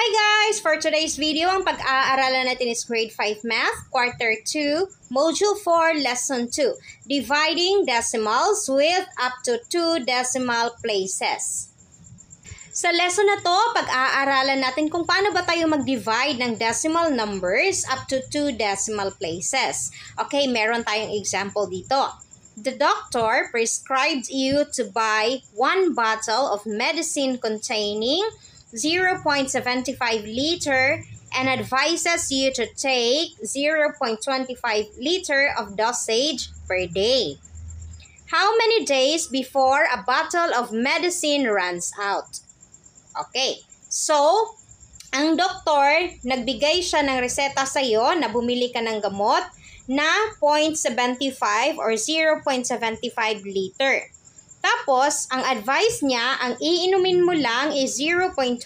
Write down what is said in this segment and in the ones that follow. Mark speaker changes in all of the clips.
Speaker 1: Hi guys! For today's video, ang pag-aaralan natin is Grade 5 Math, Quarter 2, Module 4, Lesson 2. Dividing decimals with up to 2 decimal places. Sa lesson na to, pag-aaralan natin kung paano ba tayo mag-divide ng decimal numbers up to 2 decimal places. Okay, meron tayong example dito. The doctor prescribed you to buy one bottle of medicine containing 0.75 liter and advises you to take 0.25 liter of dosage per day. How many days before a bottle of medicine runs out? Okay, so, ang doktor, nagbigay siya ng reseta sa iyo na bumili ka ng gamot na 0.75 or 0.75 liter. Tapos, ang advice niya, ang iinumin mo lang is 0.25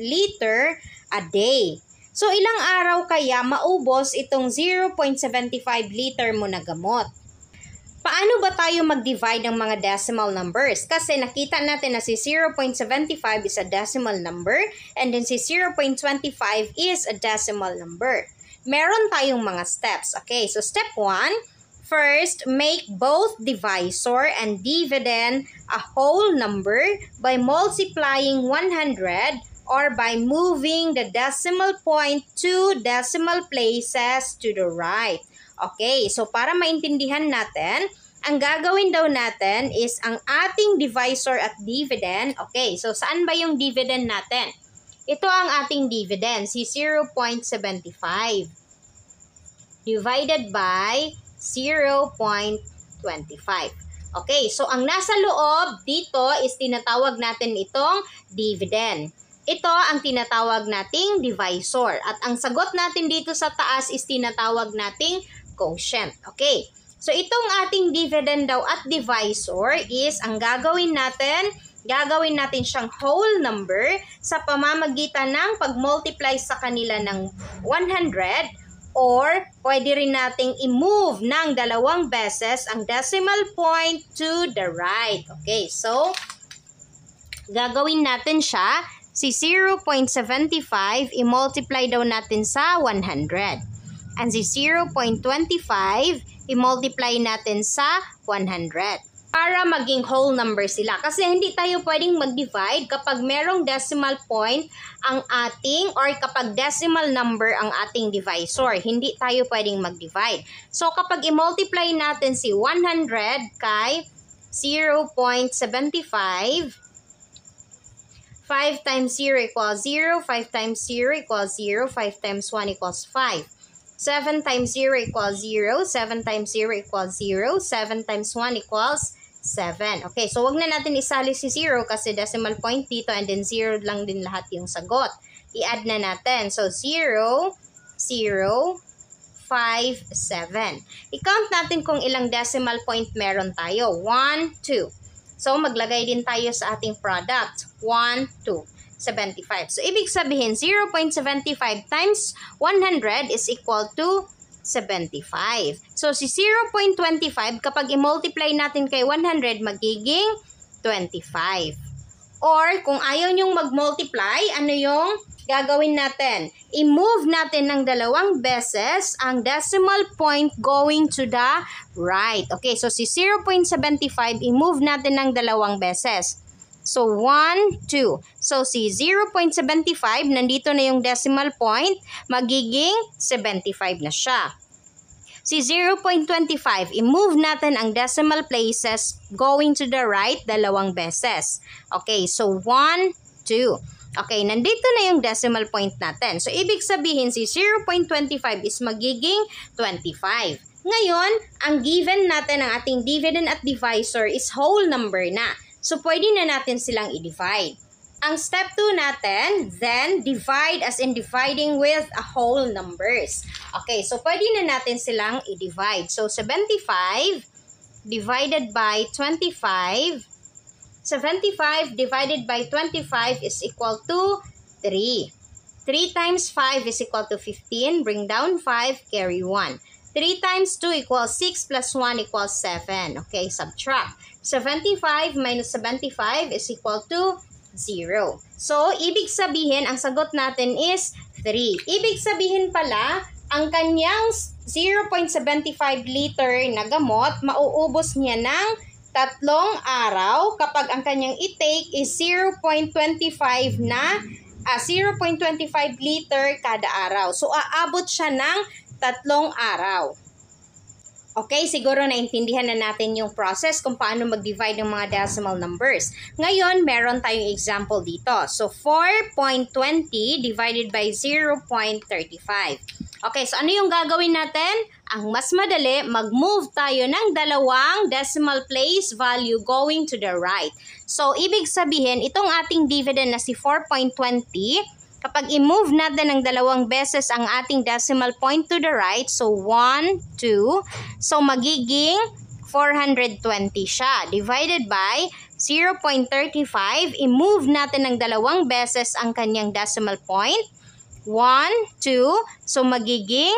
Speaker 1: liter a day. So, ilang araw kaya maubos itong 0.75 liter mo na gamot? Paano ba tayo mag-divide ng mga decimal numbers? Kasi nakita natin na si 0.75 is a decimal number and then si 0.25 is a decimal number. Meron tayong mga steps. Okay, so step 1, First, make both divisor and dividend a whole number by multiplying 100 or by moving the decimal point two decimal places to the right. Okay, so para maintindihan natin, ang gagawin daw natin is ang ating divisor at dividend. Okay, so saan ba yung dividend natin? Ito ang ating dividend, si 0.75 divided by 0.25. Okay, so ang nasa loob dito is tinatawag natin itong dividend. Ito ang tinatawag nating divisor. At ang sagot natin dito sa taas is tinatawag nating quotient. Okay, so itong ating dividend daw at divisor is ang gagawin natin, gagawin natin siyang whole number sa pamamagitan ng pag-multiply sa kanila ng 100 or pwede rin nating i-move ng dalawang beses ang decimal point to the right. Okay, so gagawin natin siya si 0.75 i-multiply daw natin sa 100. And si 0.25 i-multiply natin sa 100 para maging whole number sila. Kasi hindi tayo pwedeng mag-divide kapag merong decimal point ang ating or kapag decimal number ang ating divisor. Hindi tayo pwedeng mag-divide. So kapag i-multiply natin si 100 kay 0.75, 5 times 0 equals 0, 5 times 0 equals 0, 5 times 1 equals 5. 7 times 0 equals 0, 7 times 0 equals 0, 7 times 1 equals 7. Okay, so wag na natin isali si 0 kasi decimal point dito and then 0 lang din lahat yung sagot. I-add na natin. So 0, 0, 5, 7. I-count natin kung ilang decimal point meron tayo. 1, 2. So maglagay din tayo sa ating product. 1, 2. 75. So, ibig sabihin, 0.75 times 100 is equal to 75. So, si 0.25, kapag i-multiply natin kay 100, magiging 25. Or, kung ayaw nyong mag-multiply, ano yung gagawin natin? I-move natin ng dalawang beses ang decimal point going to the right. Okay, so si 0.75, i-move natin ng dalawang beses. So, 1, 2. So, si 0.75, nandito na yung decimal point, magiging 75 na siya. Si 0.25, i-move natin ang decimal places going to the right dalawang beses. Okay, so 1, 2. Okay, nandito na yung decimal point natin. So, ibig sabihin si 0.25 is magiging 25. Ngayon, ang given natin ang ating dividend at divisor is whole number na. So, pwede na natin silang i-divide. Ang step 2 natin, then divide as in dividing with a whole numbers. Okay, so pwede na natin silang i-divide. So, 75 divided by 25. 75 divided by 25 is equal to 3. 3 times 5 is equal to 15. Bring down 5, carry 1. 3 times 2 equals 6 plus 1 equals 7. Okay, subtract. 75 minus 75 is equal to 0. So, ibig sabihin, ang sagot natin is 3. Ibig sabihin pala, ang kanyang 0.75 liter na gamot, mauubos niya ng tatlong araw kapag ang kanyang i-take is 0.25 na uh, 0.25 liter kada araw. So, aabot siya ng tatlong araw. Okay, siguro naintindihan na natin yung process kung paano mag-divide ng mga decimal numbers. Ngayon, meron tayong example dito. So, 4.20 divided by 0.35. Okay, so ano yung gagawin natin? Ang mas madali, mag-move tayo ng dalawang decimal place value going to the right. So, ibig sabihin, itong ating dividend na si 4.20, Kapag i-move natin ng dalawang beses ang ating decimal point to the right, so 1, 2, so magiging 420 siya. Divided by 0.35, i-move natin ng dalawang beses ang kanyang decimal point. 1, 2, so magiging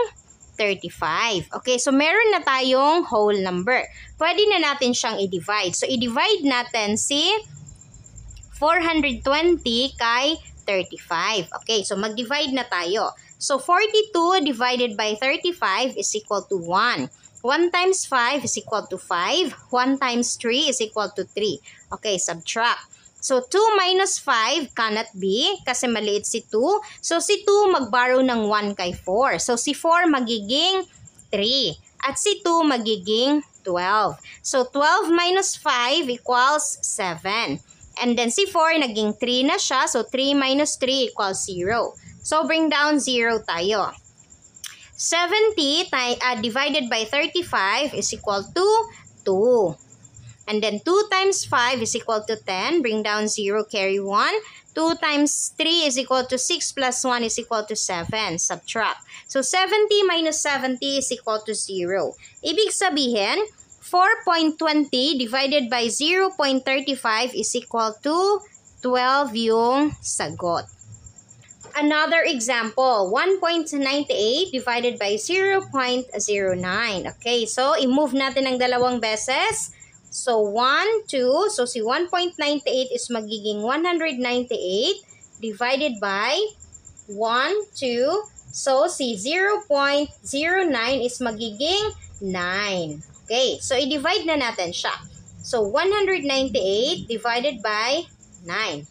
Speaker 1: 35. Okay, so meron na tayong whole number. Pwede na natin siyang i-divide. So, i-divide natin si 420 kay 35. Okay, so mag-divide na tayo. So 42 divided by 35 is equal to 1. 1 times 5 is equal to 5. 1 times 3 is equal to 3. Okay, subtract. So 2 minus 5 cannot be kasi maliit si 2. So si 2 magborrow ng 1 kay 4. So si 4 magiging 3. At si 2 magiging 12. So 12 minus 5 equals 7. And then si 4, naging 3 na siya. So 3 minus 3 equals 0. So bring down 0 tayo. 70 uh, divided by 35 is equal to 2. And then 2 times 5 is equal to 10. Bring down 0, carry 1. 2 times 3 is equal to 6 plus 1 is equal to 7. Subtract. So 70 minus 70 is equal to 0. Ibig sabihin, 4.20 divided by 0.35 is equal to 12 yung sagot. Another example, 1.98 divided by 0.09. Okay, so i-move natin ng dalawang beses. So 1, 2, so si 1.98 is magiging 198 divided by 1, 2, so si 0.09 is magiging 9. Okay, so i-divide na natin siya. So, 198 divided by 9.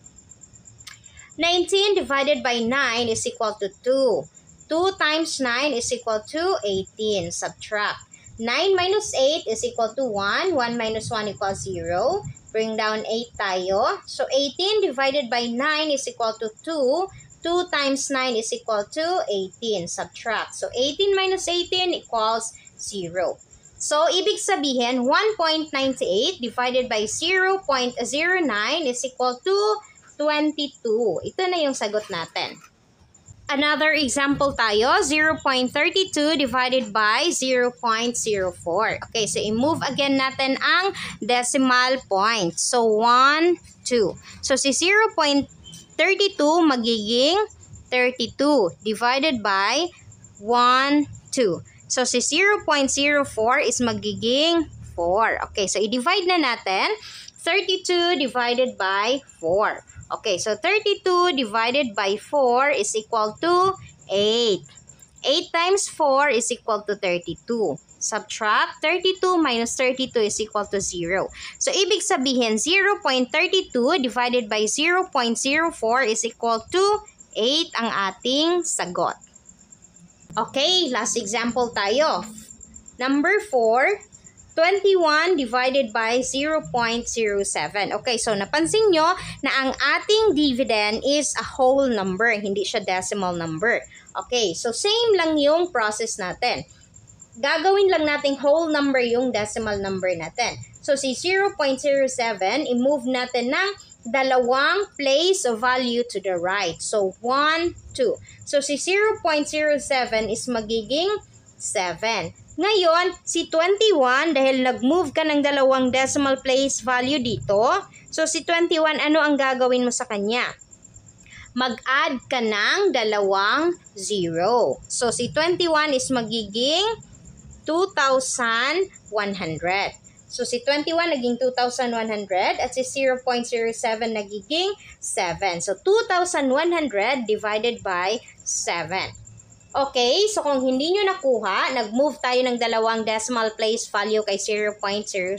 Speaker 1: 19 divided by 9 is equal to 2. 2 times 9 is equal to 18. Subtract. 9 minus 8 is equal to 1. 1 minus 1 equals 0. Bring down 8 tayo. So, 18 divided by 9 is equal to 2. 2 times 9 is equal to 18. Subtract. So, 18 minus 18 equals 0. So, ibig sabihin, 1.98 divided by 0.09 is equal to 22. Ito na yung sagot natin. Another example tayo, 0.32 divided by 0.04. Okay, so i-move again natin ang decimal point. So, 1, 2. So, si 0.32 magiging 32 divided by 1, 2. So, si 0.04 is magiging 4. Okay, so i-divide na natin. 32 divided by 4. Okay, so 32 divided by 4 is equal to 8. 8 times 4 is equal to 32. Subtract 32 minus 32 is equal to 0. So, ibig sabihin, 0.32 divided by 0.04 is equal to 8 ang ating sagot. Okay, last example tayo. Number 4, 21 divided by 0.07. Okay, so napansin nyo na ang ating dividend is a whole number, hindi siya decimal number. Okay, so same lang yung process natin. Gagawin lang nating whole number yung decimal number natin. So si 0.07, i-move natin ng dalawang place of value to the right. So, 1, 2. So, si 0.07 is magiging 7. Ngayon, si 21, dahil nag-move ka ng dalawang decimal place value dito, so si 21, ano ang gagawin mo sa kanya? Mag-add ka ng dalawang 0. So, si 21 is magiging 2,100. So, si 21 naging 2,100 at si 0.07 nagiging 7. So, 2,100 divided by 7. Okay, so kung hindi nyo nakuha, nag-move tayo ng dalawang decimal place value kay 0.07.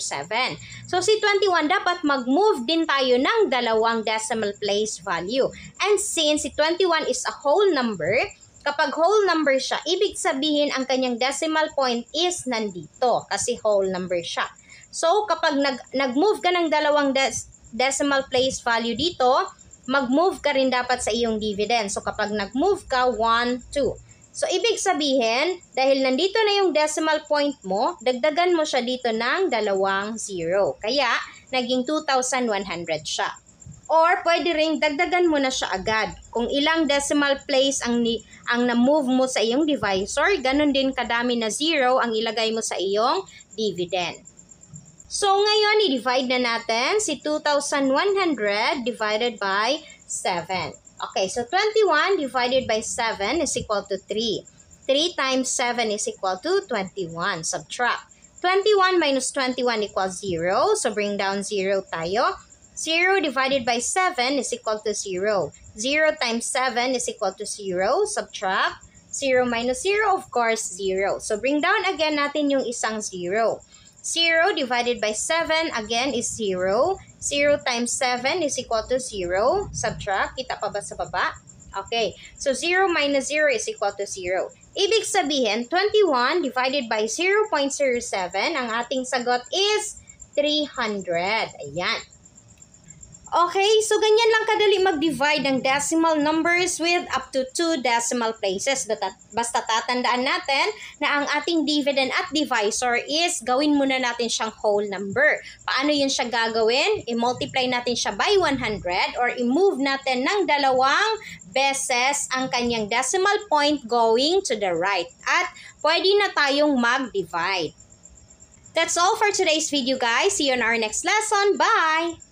Speaker 1: So si 21, dapat mag-move din tayo ng dalawang decimal place value. And since si 21 is a whole number, kapag whole number siya, ibig sabihin ang kanyang decimal point is nandito kasi whole number siya. So kapag nag- nag-move ka ng dalawang decimal place value dito, mag-move ka rin dapat sa iyong dividend. So kapag nag-move ka, 1, 2. So, ibig sabihin, dahil nandito na yung decimal point mo, dagdagan mo siya dito ng dalawang zero. Kaya, naging 2,100 siya. Or, pwede ring dagdagan mo na siya agad. Kung ilang decimal place ang, ni, ang na-move mo sa iyong divisor, ganun din kadami na zero ang ilagay mo sa iyong dividend. So, ngayon, i-divide na natin si 2,100 divided by 7. Okay, so 21 divided by 7 is equal to 3. 3 times 7 is equal to 21. Subtract. 21 minus 21 equals 0. So bring down 0 tayo. 0 divided by 7 is equal to 0. 0 times 7 is equal to 0. Subtract. 0 minus 0, of course, 0. So bring down again natin yung isang 0. 0 divided by 7 again is 0. 0 times 7 is equal to 0. Subtract. Kita pa ba sa baba? Okay. So, 0 minus 0 is equal to 0. Ibig sabihin, 21 divided by 0.07, ang ating sagot is 300. Ayan. Okay, so ganyan lang kadali mag-divide ng decimal numbers with up to 2 decimal places. Basta tatandaan natin na ang ating dividend at divisor is gawin muna natin siyang whole number. Paano yun siya gagawin? I-multiply natin siya by 100 or i-move natin ng dalawang beses ang kanyang decimal point going to the right. At pwede na tayong mag-divide. That's all for today's video guys. See you on our next lesson. Bye!